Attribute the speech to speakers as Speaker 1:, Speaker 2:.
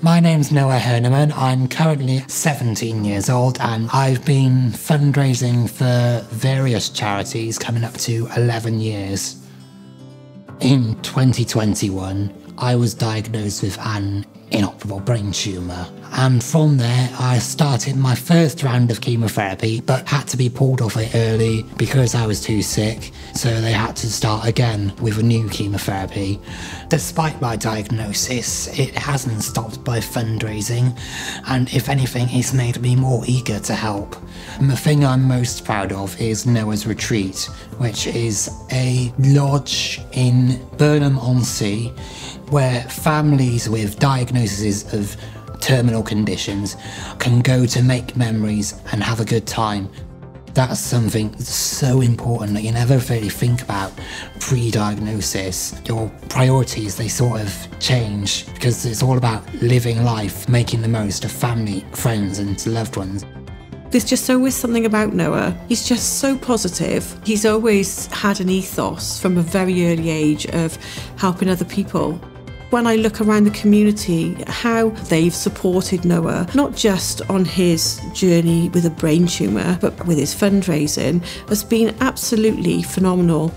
Speaker 1: My name's Noah Herniman. I'm currently 17 years old and I've been fundraising for various charities coming up to 11 years. In 2021, I was diagnosed with an inoperable brain tumour. And from there, I started my first round of chemotherapy, but had to be pulled off it early because I was too sick. So they had to start again with a new chemotherapy. Despite my diagnosis, it hasn't stopped my fundraising, and if anything, it's made me more eager to help. And the thing I'm most proud of is Noah's Retreat, which is a lodge in Burnham on Sea where families with diagnoses of terminal conditions can go to make memories and have a good time. That's something so important that you never really think about pre diagnosis. Your priorities, they sort of change because it's all about living life, making the most of family, friends, and loved ones.
Speaker 2: There's just always something about Noah. He's just so positive. He's always had an ethos from a very early age of helping other people. When I look around the community, how they've supported Noah, not just on his journey with a brain tumour, but with his fundraising, has been absolutely phenomenal.